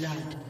light.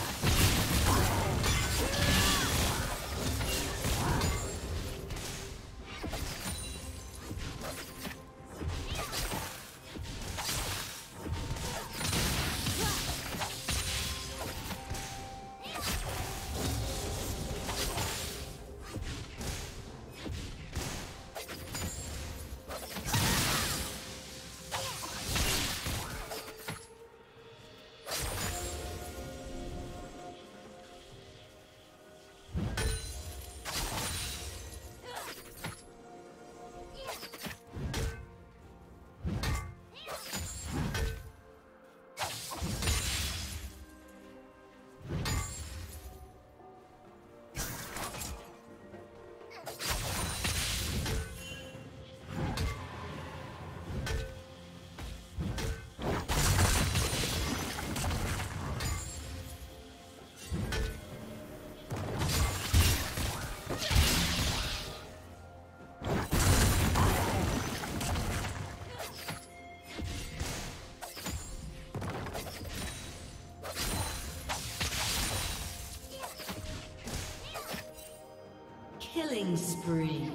Killing spree.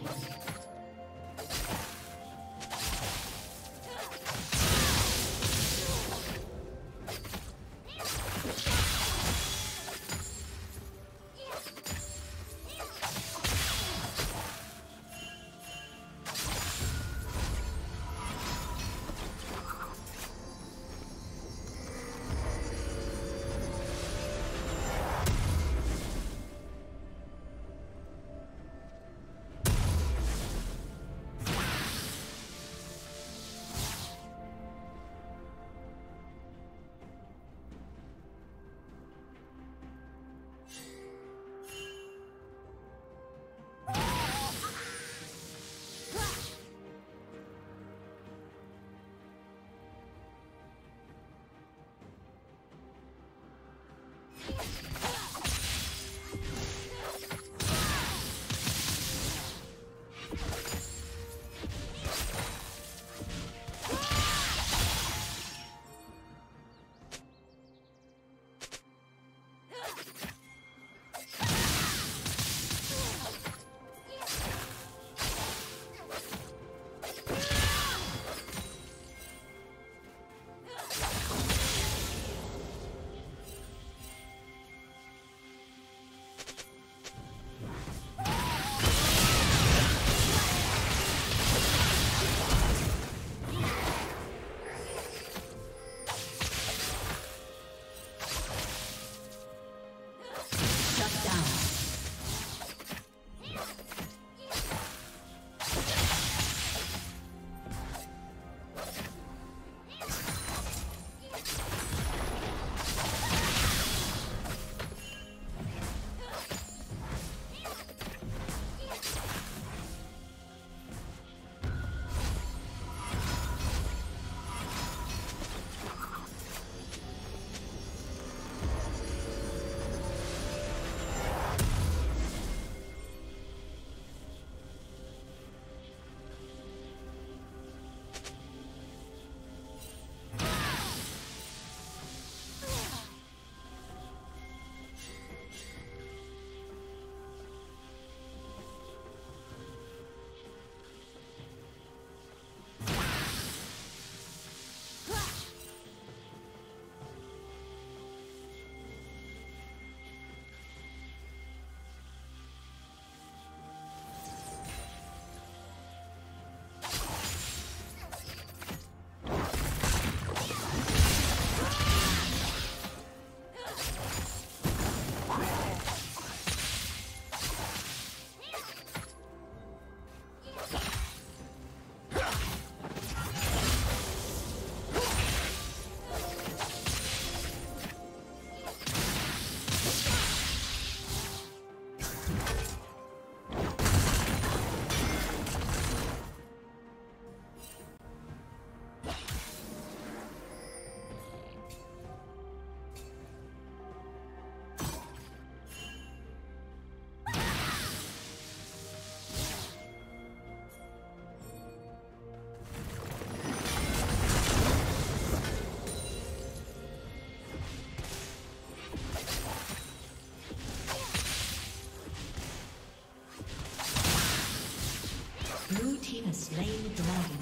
Slain the dragon.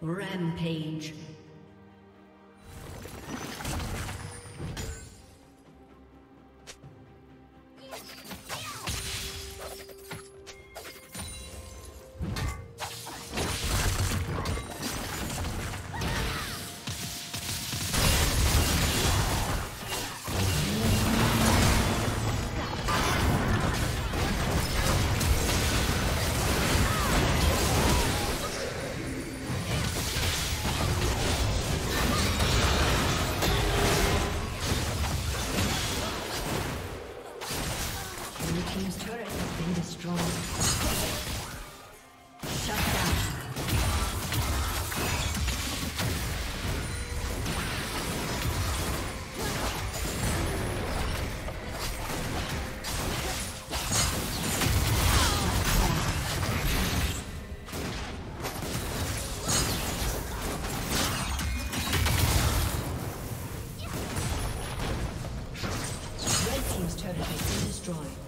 Rampage. Blue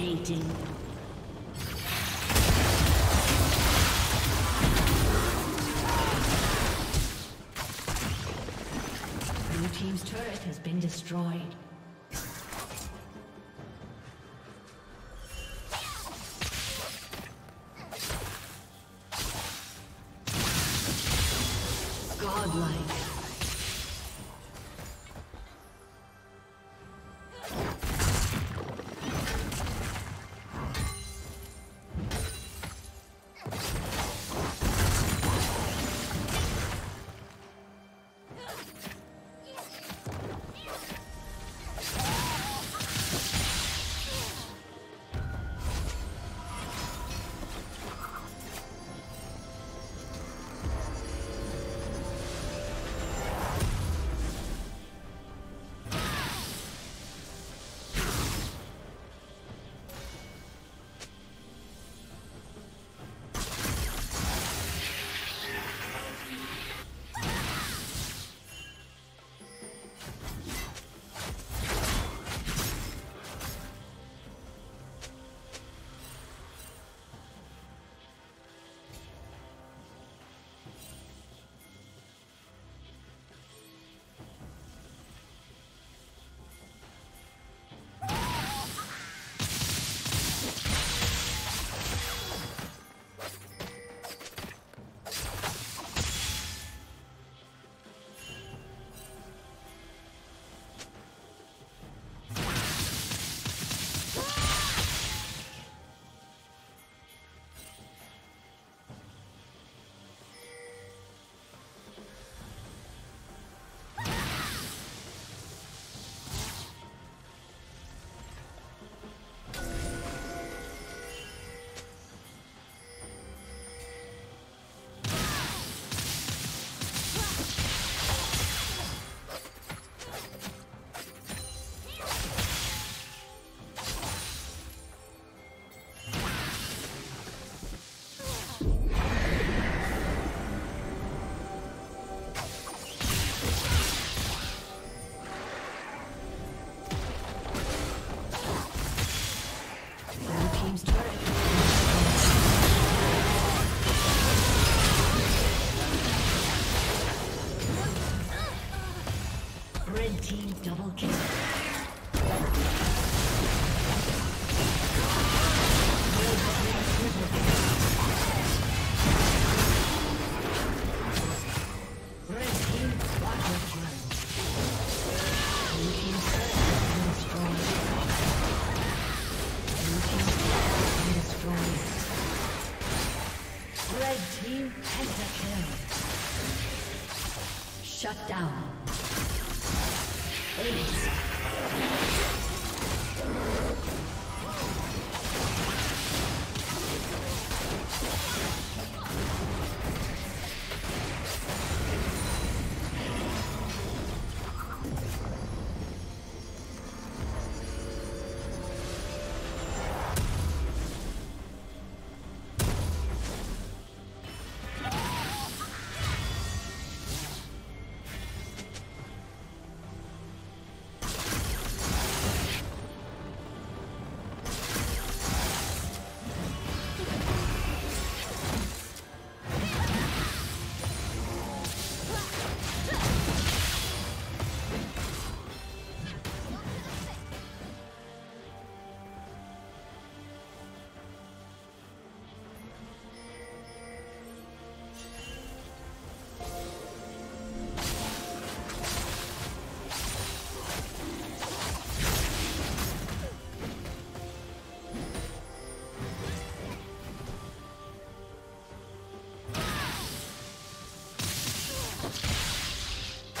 Dominating. Blue Team's turret has been destroyed. Godlike. Shut down.